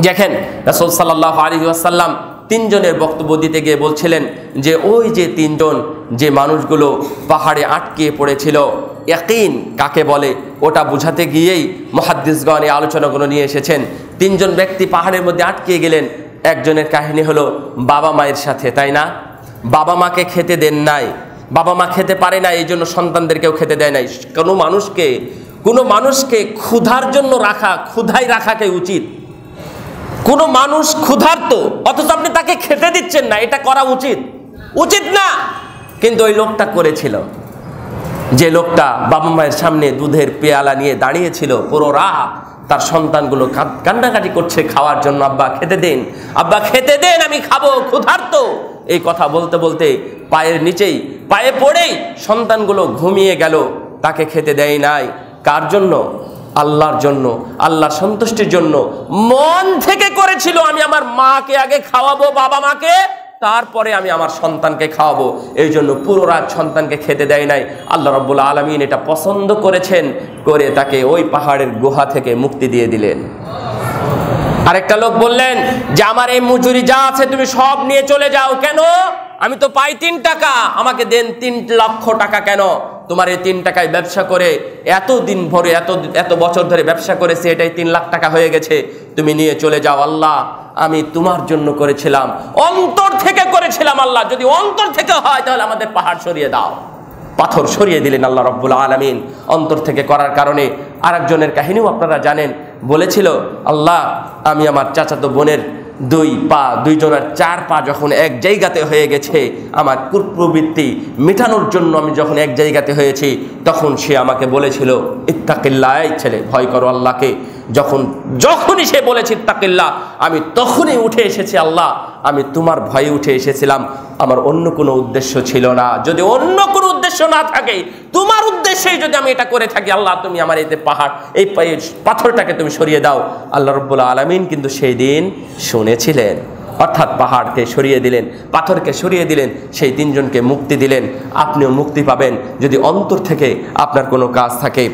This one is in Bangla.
দেখেন রাসুল সাল্লাহ আলী আসাল্লাম তিনজনের বক্তব্য দিতে গিয়ে বলছিলেন যে ওই যে তিনজন যে মানুষগুলো পাহাড়ে আটকে পড়েছিল একইন কাকে বলে ওটা বুঝাতে গিয়েই মহাদ্দিসগণ এই আলোচনাগুলো নিয়ে এসেছেন। তিনজন ব্যক্তি পাহাড়ের মধ্যে আটকে গেলেন, একজনের কাহিনী হলো বাবা মায়ের সাথে, তাই না? বাবা মাকে খেতে দেন নাই, বাবা মা খেতে পারে না, এই জন্য সন্তানদেরকেও খেতে দেয় নাই। কোনো মানুষকে কোনো মানুষকে ক্ষুধার জন্য রাখা ক্ষুধাই রাখাকে উচিত। কোনো মানুষ ক্ষুধার্ত, অথচ আপনি তাকে খেতে দিচ্ছেন না, এটা করা উচিত। উচিত না। কিন্তু ওই লোকটা করেছিল। যে লোকটা বাবা মায়ের সামনে দুধের পেয়ালা নিয়ে দাঁড়িয়েছিল, পুরো রাত তার সন্তানগুলো কান্নাকাটি করছে খাওয়ার জন্য, আব্বা, খেতে দেন। আব্বা, খেতে দেন, আমি খাব, ক্ষুধার্ত। এই কথা বলতে বলতে পায়ের নিচেই, পায়ে পড়েই সন্তানগুলো ঘুমিয়ে গেল। তাকে খেতে দেয় নাই। কার জন্য? আল্লাহর জন্য, আল্লাহর সন্তুষ্টির জন্য মন থেকে করেছিল আমি আমার মাকে আগে খাওয়াবো, বাবা মাকে, তারপরে আমি আমার সন্তানকে খাওয়াবো। এই জন্য পুরো রাত সন্তানকে খেতে দেয় নাই। আল্লাহ রব্বুল আলমিন এটা পছন্দ করেছেন, করে তাকে ওই পাহাড়ের গুহা থেকে মুক্তি দিয়ে দিলেন। আরেকটা লোক বললেন যে, আমার এই মজুরি যা আছে তুমি সব নিয়ে চলে যাও। কেন? আমি তো পাই তিন টাকা। আমাকে দেন তিন লক্ষ টাকা কেন? তোমার এই তিন টাকায় ব্যবসা করে এত দিন ভরে, এত এত বছর ধরে ব্যবসা করেছে এটাই তিন লাখ টাকা হয়ে গেছে। তুমি নিয়ে চলে যাও আল্লাহ। আমি তোমার জন্য করেছিলাম। অন্তর থেকে করেছিলাম আল্লাহ। যদি অন্তর থেকে হয়, তাহলে আমাদের পাহাড় সরিয়ে দাও। পাথর সরিয়ে দিলেন আল্লাহ রব্বুল আলমিন। অন্তর থেকে করার কারণে আরেকজনের কাহিনীও আপনারা জানেন। বলেছিল, আল্লাহ, আমি আমার চাচাতো বোনের দুই পা দুইজনের চার পা যখন এক জায়গাতে হয়ে গেছে আমার কুপ্রবৃত্তি মেটানোর জন্য আমি যখন এক জায়গাতে হয়েছি, তখন সে আমাকে বলেছিল ইত্তাকিল্লা এই ছেলে, ভয় করো আল্লাহকে। যখন, যখনই সে বলেছে ইত্তাকিল্লা আমি তখনই উঠে এসেছি, আল্লাহ, আমি তোমার ভয়ে উঠে এসেছিলাম। আমার অন্য কোনো উদ্দেশ্য ছিল না। যদি অন্য কোনো উদ্দেশ্য না থাকে, তোমার উদ্দেশ্যেই যদি আমি এটা করে থাকি, আল্লাহ তুমি আমার এতে পাহাড়, এই পাথরটাকে তুমি সরিয়ে দাও। আল্লাহ রব্বুল্লা আলমিন কিন্তু সেই দিন শুনেছিলেন। অর্থাৎ পাহাড়কে সরিয়ে দিলেন, পাথরকে সরিয়ে দিলেন, সেই তিনজনকে মুক্তি দিলেন। আপনিও মুক্তি পাবেন যদি অন্তর থেকে আপনার কোনো কাজ থাকে।